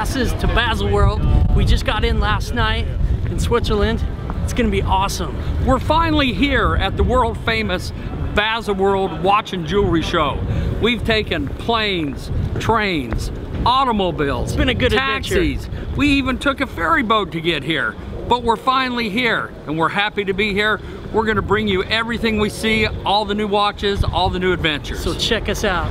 passes to Baselworld. We just got in last night in Switzerland. It's gonna be awesome. We're finally here at the world famous Baselworld Watch and Jewelry Show. We've taken planes, trains, automobiles, It's been a good taxis. adventure. We even took a ferry boat to get here. But we're finally here and we're happy to be here. We're gonna bring you everything we see, all the new watches, all the new adventures. So check us out.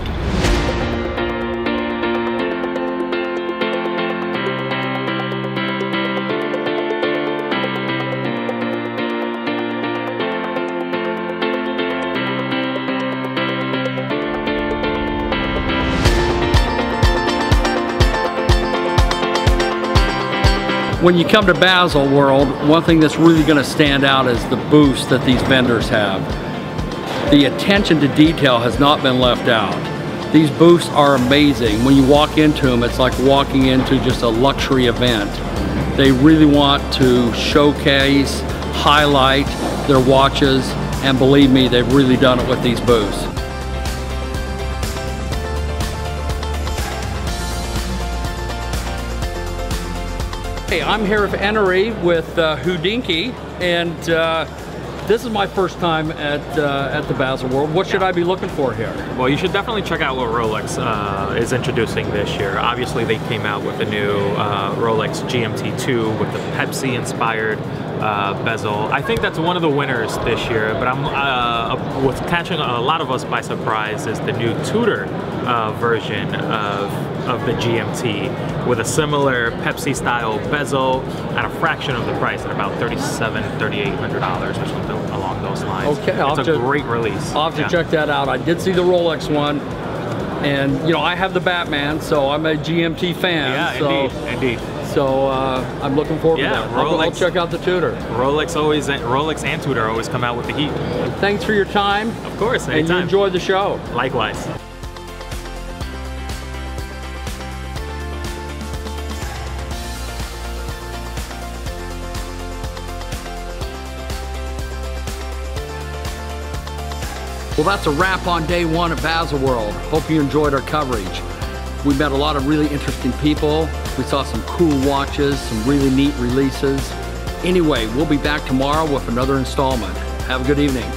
When you come to Basel World, one thing that's really gonna stand out is the booths that these vendors have. The attention to detail has not been left out. These booths are amazing. When you walk into them, it's like walking into just a luxury event. They really want to showcase, highlight their watches, and believe me, they've really done it with these booths. Hey, I'm here at Eneuri with uh, Hodinkee, and uh, this is my first time at uh, at the Baselworld. What should I be looking for here? Well, you should definitely check out what Rolex uh, is introducing this year. Obviously, they came out with the new uh, Rolex GMT2 with the Pepsi-inspired uh, bezel. I think that's one of the winners this year. But I'm uh, what's catching a lot of us by surprise is the new Tudor uh, version of of the GMT with a similar Pepsi-style bezel at a fraction of the price at about $3,700, $3,800 or something along those lines. Okay, I'll it's a to- great release. I'll have to Yeah. check that out. I did see the Rolex one, and you know I have the Batman, so I'm a GMT fan. Yeah, so, indeed, indeed. So uh, I'm looking forward Yeah, to that. I'll, I'll check out the Tudor. Rolex always, Rolex and Tudor always come out with the heat. Thanks for your time, Of course, and you anytime. enjoyed the show. Likewise. Well, that's a wrap on day one at Baselworld. Hope you enjoyed our coverage. We met a lot of really interesting people. We saw some cool watches, some really neat releases. Anyway, we'll be back tomorrow with another installment. Have a good evening.